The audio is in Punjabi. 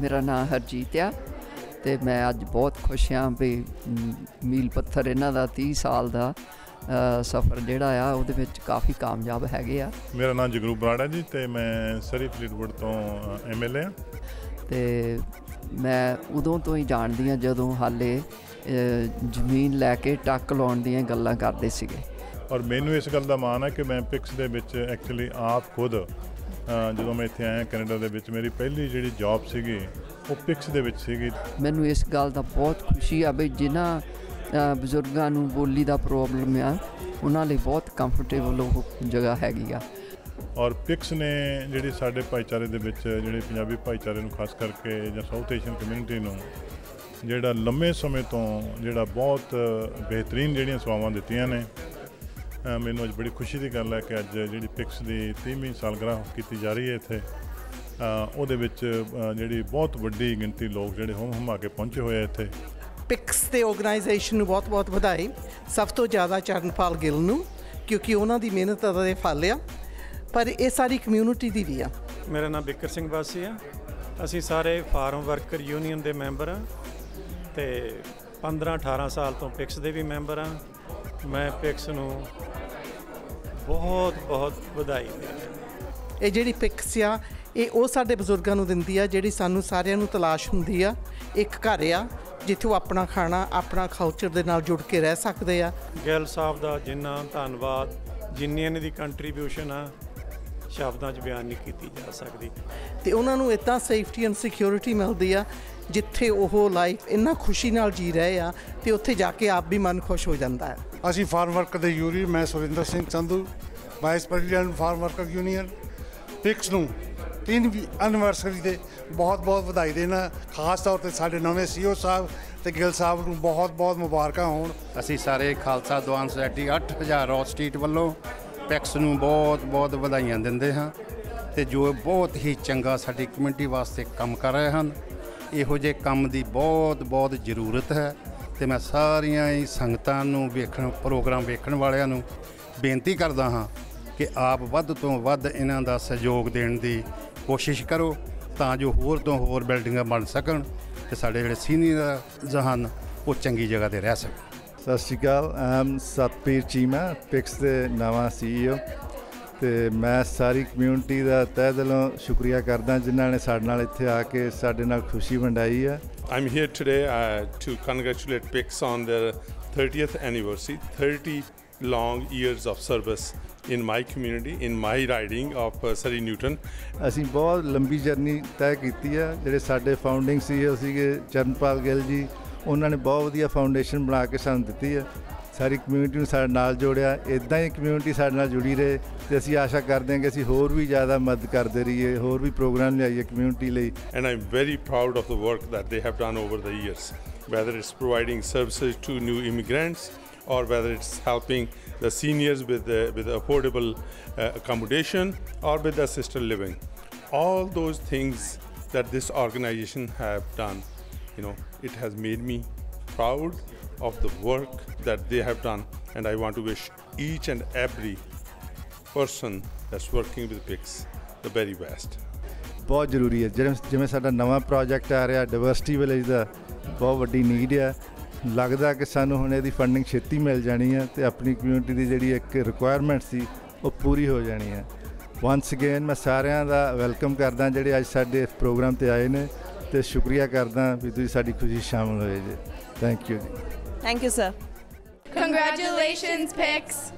ਮੇਰਾ ਨਾਮ ਹਰਜੀਤ ਆ ਤੇ ਮੈਂ ਅੱਜ ਬਹੁਤ ਖੁਸ਼ ਹਾਂ ਵੀ ਮੀਲ ਪੱਥਰ ਇਹਨਾਂ ਦਾ 30 ਸਾਲ ਦਾ ਸਫ਼ਰ ਜਿਹੜਾ ਆ ਉਹਦੇ ਵਿੱਚ ਕਾਫੀ ਕਾਮਯਾਬ ਹੈਗੇ ਆ। ਮੇਰਾ ਨਾਮ ਜਗਰੂਪ ਬਰਾੜਾ ਜੀ ਤੇ ਮੈਂ ਸਰੀ ਫਲੀਟਵੁੱਡ ਤੋਂ ਐਮਐਲਏ ਆ ਤੇ ਮੈਂ ਉਦੋਂ ਤੋਂ ਹੀ ਜਾਣਦੀ ਹਾਂ ਜਦੋਂ ਹਾਲੇ ਜ਼ਮੀਨ ਲੈ ਕੇ ਟੱਕ ਲਾਉਣ ਦੀਆਂ ਗੱਲਾਂ ਕਰਦੇ ਸੀਗੇ। ਔਰ ਮੈਨੂੰ ਇਸ ਗੱਲ ਦਾ ਮਾਣ ਹੈ ਕਿ ਮੈਂ ਪਿਕਸ ਦੇ ਵਿੱਚ ਐਕਚੁਅਲੀ ਆਪ ਖੁਦ ਜਦੋਂ ਮੈਂ ਇੱਥੇ ਆਇਆ ਕੈਨੇਡਾ ਦੇ ਵਿੱਚ ਮੇਰੀ ਪਹਿਲੀ ਜਿਹੜੀ ਜੌਬ ਸੀਗੀ ਉਹ ਪਿਕਸ ਦੇ ਵਿੱਚ ਸੀਗੀ। ਮੈਨੂੰ ਇਸ ਗੱਲ ਦਾ ਬਹੁਤ ਖੁਸ਼ੀ ਆ ਵੀ ਜਿਨ੍ਹਾਂ ਬਜ਼ੁਰਗਾਂ ਨੂੰ ਬੋਲੀ ਦਾ ਪ੍ਰੋਬਲਮ ਆ ਉਹਨਾਂ ਲਈ ਬਹੁਤ ਕੰਫਰਟੇਬਲ ਉਹ ਜਗ੍ਹਾ ਹੈਗੀ ਆ। ਔਰ ਪਿਕਸ ਨੇ ਜਿਹੜੀ ਸਾਡੇ ਭਾਈਚਾਰੇ ਦੇ ਵਿੱਚ ਜਿਹੜੇ ਪੰਜਾਬੀ ਭਾਈਚਾਰੇ ਨੂੰ ਖਾਸ ਕਰਕੇ ਜਾਂ ਸਾਊਥ ਏਸ਼ੀਅਨ ਕਮਿਊਨਿਟੀ ਨੂੰ ਜਿਹੜਾ ਲੰਮੇ ਸਮੇਂ ਤੋਂ ਜਿਹੜਾ ਬਹੁਤ ਬਿਹਤਰੀਨ ਜਿਹੜੀਆਂ ਸੇਵਾਵਾਂ ਦਿੱਤੀਆਂ ਨੇ ਮੈਨੂੰ ਅੱਜ ਬੜੀ ਖੁਸ਼ੀ ਦੀ ਗੱਲ ਹੈ ਕਿ ਅੱਜ ਜਿਹੜੀ ਪਿਕਸ ਦੀ 30ਵੀਂ ਸਾਲਗਿਰਾ ਕੀਤੀ ਜਾ ਰਹੀ ਹੈ ਇੱਥੇ ਉਹਦੇ ਵਿੱਚ ਜਿਹੜੀ ਬਹੁਤ ਵੱਡੀ ਗਿਣਤੀ ਲੋਕ ਜਿਹੜੇ ਹੁਮ ਹੁਮਾ ਕੇ ਪਹੁੰਚੇ ਹੋਏ ਆ ਇੱਥੇ। ਪਿਕਸ ਦੇ ਆਰਗੇਨਾਈਜੇਸ਼ਨ ਨੂੰ ਬਹੁਤ-ਬਹੁਤ ਵਧਾਈ। ਸਭ ਤੋਂ ਜ਼ਿਆਦਾ ਚਰਨਪਾਲ ਗਿੱਲ ਨੂੰ ਕਿਉਂਕਿ ਉਹਨਾਂ ਦੀ ਮਿਹਨਤ ਦਾ ਫਲ ਆ। ਪਰ ਇਹ ਸਾਰੀ ਕਮਿਊਨਿਟੀ ਦੀ ਵੀ ਆ। ਮੇਰਾ ਨਾਮ ਬਿੱਕਰ ਸਿੰਘ ਵਾਸੀ ਆ। ਅਸੀਂ ਸਾਰੇ ਫਾਰਮ ਵਰਕਰ ਯੂਨੀਅਨ ਦੇ ਮੈਂਬਰ ਆ ਤੇ 15 18 ਸਾਲ ਤੋਂ ਪਿਕਸ ਦੇ ਵੀ ਮੈਂਬਰ ਆ। ਮੈਂ ਪਿਕਸ ਨੂੰ ਬਹੁਤ ਬਹੁਤ ਵਧਾਈ। ਇਹ ਜਿਹੜੀ ਪਿਕਸ ਆ ਇਹ ਉਹ ਸਾਡੇ ਬਜ਼ੁਰਗਾਂ ਨੂੰ ਦਿੰਦੀ ਆ ਜਿਹੜੀ ਸਾਨੂੰ ਸਾਰਿਆਂ ਨੂੰ ਤਲਾਸ਼ ਹੁੰਦੀ ਆ। ਇੱਕ ਘਰ ਆ ਜਿੱਥੇ ਉਹ ਆਪਣਾ ਖਾਣਾ ਆਪਣਾ ਕਲਚਰ ਦੇ ਨਾਲ ਜੁੜ ਕੇ ਰਹਿ ਸਕਦੇ ਆ। ਗਿੱਲ ਸਾਹਿਬ ਦਾ ਜਿੰਨਾ ਧੰਨਵਾਦ ਜਿੰਨੀ ਇਹਨਾਂ ਦੀ ਕੰਟਰੀਬਿਊਸ਼ਨ ਆ ਸ਼ਬਦਾਂ 'ਚ ਬਿਆਨ ਨਹੀਂ ਕੀਤੀ ਜਾ ਸਕਦੀ। ਤੇ ਉਹਨਾਂ ਨੂੰ ਇਦਾਂ ਸੇਫਟੀ ਐਂਡ ਸਿਕਿਉਰਿਟੀ ਮਿਲਦੀ ਆ ਜਿੱਥੇ ਉਹ ਲਾਈਫ ਇੰਨਾ ਖੁਸ਼ੀ ਨਾਲ ਜੀ ਰਹੇ ਆ ਤੇ ਉੱਥੇ ਜਾ ਕੇ ਆਪ ਵੀ ਮਨ ਖੁਸ਼ ਹੋ ਜਾਂਦਾ ਹੈ। ਅਸੀਂ ਫਾਰਮ ਵਰਕਰ ਦੇ ਯੂਨੀਅਨ ਮੈਂ Surinder Singh Sandhu vice president farm worker union pics ਨੂੰ ਤਿੰਨ ਐਨਵਰਸਰੀ ਦੇ ਬਹੁਤ ਬਹੁਤ ਵਧਾਈ ਦੇਣਾ ਖਾਸ ਤੌਰ ਤੇ ਸਾਡੇ ਨਵੇਂ ਸੀਓ ਸਾਹਿਬ ਤੇ ਗਿੱਲ ਸਾਹਿਬ ਨੂੰ ਬਹੁਤ ਬਹੁਤ ਮੁਬਾਰਕਾਂ ਹੋਣ। ਅਸੀਂ ਸਾਰੇ Khalsa Diwan society 8000 road street ਵੱਲੋਂ ਪੈਕਸ ਨੂੰ ਬਹੁਤ ਬਹੁਤ ਵਧਾਈਆਂ ਦਿੰਦੇ ਹਾਂ ਤੇ ਜੋ ਬਹੁਤ ਹੀ ਚੰਗਾ ਸਾਡੀ ਕਮਿਊਨਿਟੀ ਵਾਸਤੇ ਕੰਮ ਕਰ ਰਹੇ ਹਨ। ਇਹੋ ਜਿਹੇ ਕੰਮ ਦੀ ਬਹੁਤ ਬਹੁਤ ਜ਼ਰੂਰਤ ਹੈ ਤੇ ਮੈਂ ਸਾਰੀਆਂ ਹੀ ਸੰਗਤਾਂ ਨੂੰ ਵੇਖਣ, ਪ੍ਰੋਗਰਾਮ ਵੇਖਣ ਵਾਲਿਆਂ ਨੂੰ ਬੇਨਤੀ ਕਰਦਾ ਹਾਂ ਕਿ ਆਪ ਵੱਧ ਤੋਂ ਵੱਧ ਇਹਨਾਂ ਦਾ ਸਹਿਯੋਗ ਦੇਣ ਦੀ ਕੋਸ਼ਿਸ਼ ਕਰੋ ਤਾਂ ਜੋ ਹੋਰ ਤੋਂ ਹੋਰ ਬਿਲਡਿੰਗਾਂ ਬਣ ਸਕਣ ਤੇ ਸਾਡੇ ਜਿਹੜੇ ਸੀਨੀਅਰ ਹਨ, ਉਹ ਚੰਗੀ ਜਗ੍ਹਾ ਤੇ ਰਹਿ ਸਕਣ। ਸਤਿ ਸ਼੍ਰੀ ਅਕਾਲ ਆਮ ਸਤਪੀਰ ਚੀਮਾ, ਪਿਕਸ ਦੇ ਨਵਾਂ ਸੀਈਓ ਤੇ ਮੈਂ ਸਾਰੀ ਕਮਿਊਨਿਟੀ ਦਾ ਤਹਿ ਦਿਲੋਂ ਸ਼ੁਕਰੀਆ ਕਰਦਾ ਜਿਨ੍ਹਾਂ ਨੇ ਸਾਡੇ ਨਾਲ ਇੱਥੇ ਆ ਕੇ ਸਾਡੇ ਨਾਲ ਖੁਸ਼ੀ ਵੰਡਾਈ ਆ I'm here today uh, to congratulate PIX on their 30th anniversary, 30 long years of service in my community, in my riding of uh, Surrey Newton. ਅਸੀਂ ਬਹੁਤ ਲੰਬੀ ਜਰਨੀ ਤੈਅ ਕੀਤੀ ਆ ਜਿਹੜੇ ਸਾਡੇ ਫਾਊਂਡਿੰਗ ਸੀਈਓ ਸੀਗੇ ਚਰਨਪਾਲ ਗਿੱਲ ਜੀ ਉਹਨਾਂ ਨੇ ਬਹੁਤ ਵਧੀਆ ਫਾਊਂਡੇਸ਼ਨ ਬਣਾ ਕੇ ਸਾਨੂੰ ਦਿੱਤੀ ਆ ਸਾਰੀ ਕਮਿਊਨਿਟੀ ਨੂੰ ਸਾਡੇ ਨਾਲ ਜੋੜਿਆ ਇਦਾਂ ਹੀ ਕਮਿਊਨਿਟੀ ਸਾਡੇ ਨਾਲ ਜੁੜੀ ਰਹੇ ਤੇ ਅਸੀਂ ਆਸ਼ਾ ਕਰਦੇ ਹਾਂ ਕਿ ਅਸੀਂ ਹੋਰ ਵੀ ਜ਼ਿਆਦਾ ਮਦਦ ਕਰਦੇ ਰਹੀਏ ਹੋਰ ਵੀ ਪ੍ਰੋਗਰਾਮ ਲਿਆਈਏ ਕਮਿਊਨਿਟੀ ਲਈ And I'm very proud of the work that they have done over the years, whether it's providing services to new immigrants or whether it's helping the seniors with, the, with affordable uh, accommodation or with assisted living. All those things that this organization have done, you know, it has made me proud of the work that they have done, and I want to wish each and every person that's working with PICS the very best. ਬਹੁਤ ਜ਼ਰੂਰੀ ਹੈ ਜਿਵੇਂ ਜਿਵੇਂ ਸਾਡਾ ਨਵਾਂ ਪ੍ਰੋਜੈਕਟ ਆ ਰਿਹਾ ਡਾਈਵਰਸਿਟੀ ਵਿਲੇਜ ਦਾ ਬਹੁਤ ਵੱਡੀ ਨੀਡ ਆ ਲੱਗਦਾ ਕਿ ਸਾਨੂੰ ਹੁਣ ਇਹਦੀ ਫੰਡਿੰਗ ਛੇਤੀ ਮਿਲ ਜਾਣੀ ਹੈ ਤੇ ਆਪਣੀ ਕਮਿਊਨਿਟੀ ਦੀ ਜਿਹੜੀ ਇੱਕ ਰਿਕੁਆਇਰਮੈਂਟ ਸੀ ਉਹ ਪੂਰੀ ਹੋ ਜਾਣੀ ਹੈ ਵਾਂਸ ਅਗੇਨ ਮੈਂ ਸਾਰਿਆਂ ਦਾ ਵੈਲਕਮ ਕਰਦਾ ਜਿਹੜੇ ਅੱਜ ਸਾਡੇ ਇਸ ਪ੍ਰੋਗਰਾਮ ਤੇ ਆਏ ਨੇ ਤੇ ਸ਼ੁਕਰੀਆ ਕਰਦਾ ਵੀ ਤੁਸੀਂ ਸਾਡੀ ਖੁਸ਼ੀ ਸ਼ਾਮਲ ਹੋਏ ਜੀ ਥੈਂਕ ਯੂ ਜੀ Thank you, sir. Congratulations, Pix!